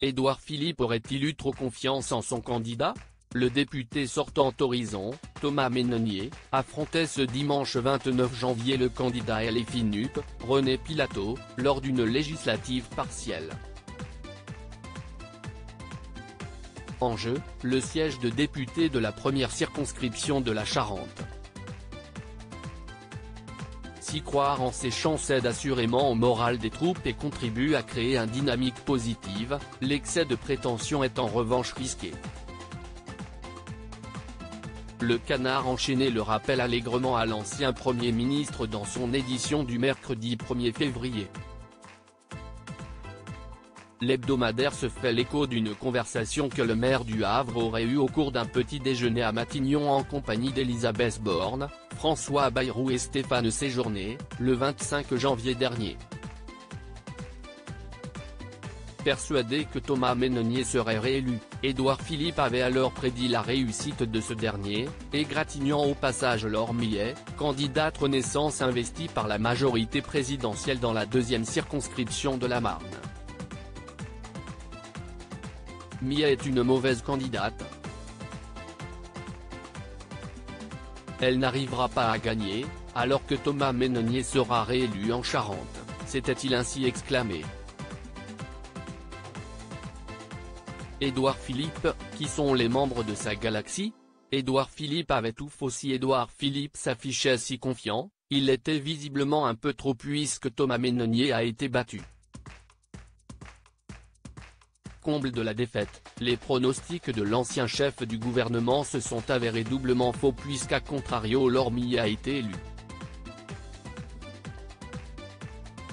Édouard Philippe aurait-il eu trop confiance en son candidat? Le député sortant Horizon, Thomas Ménonier, affrontait ce dimanche 29 janvier le candidat LFI NUP, René Pilato, lors d'une législative partielle. En jeu, le siège de député de la première circonscription de la Charente. S'y croire en ces chances aide assurément au moral des troupes et contribue à créer une dynamique positive, l'excès de prétention est en revanche risqué. Le canard enchaîné le rappelle allègrement à l'ancien Premier ministre dans son édition du mercredi 1er février. L'hebdomadaire se fait l'écho d'une conversation que le maire du Havre aurait eue au cours d'un petit déjeuner à Matignon en compagnie d'Elisabeth Borne, François Bayrou et Stéphane Séjourné, le 25 janvier dernier. Persuadé que Thomas Ménonier serait réélu, Édouard Philippe avait alors prédit la réussite de ce dernier, égratignant au passage Laure Millet, candidate Renaissance investie par la majorité présidentielle dans la deuxième circonscription de la Marne. Millet est une mauvaise candidate, Elle n'arrivera pas à gagner, alors que Thomas Ménonier sera réélu en Charente, s'était-il ainsi exclamé. Édouard Philippe, qui sont les membres de sa galaxie Édouard Philippe avait tout faux si Édouard Philippe s'affichait si confiant, il était visiblement un peu trop puisque Thomas Ménonier a été battu. Comble de la défaite, les pronostics de l'ancien chef du gouvernement se sont avérés doublement faux puisqu'à contrario Lormy a été élu.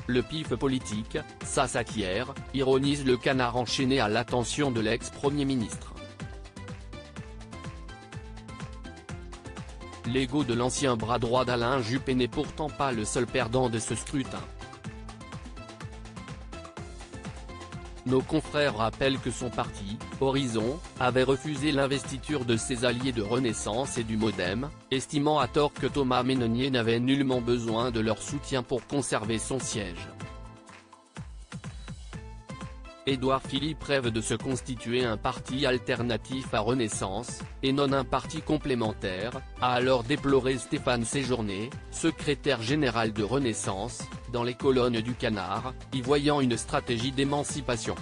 Le pif politique, ça s'acquiert, ironise le canard enchaîné à l'attention de l'ex-premier ministre. L'ego de l'ancien bras droit d'Alain Juppé n'est pourtant pas le seul perdant de ce scrutin. Nos confrères rappellent que son parti, Horizon, avait refusé l'investiture de ses alliés de Renaissance et du Modem, estimant à tort que Thomas Ménonier n'avait nullement besoin de leur soutien pour conserver son siège. Édouard Philippe rêve de se constituer un parti alternatif à Renaissance, et non un parti complémentaire, a alors déploré Stéphane Séjourné, secrétaire général de Renaissance, dans les colonnes du Canard, y voyant une stratégie d'émancipation.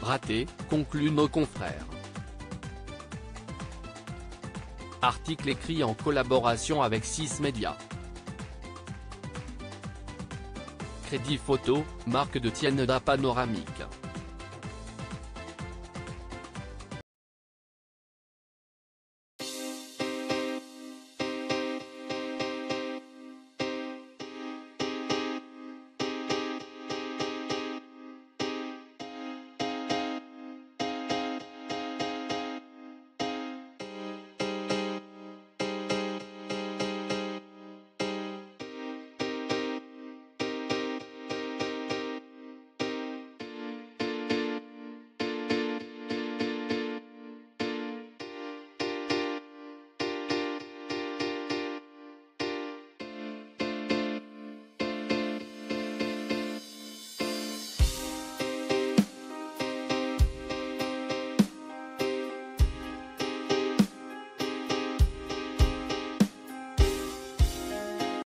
Raté, concluent nos confrères. Article écrit en collaboration avec 6 médias. Crédit photo, marque de Tienda panoramique.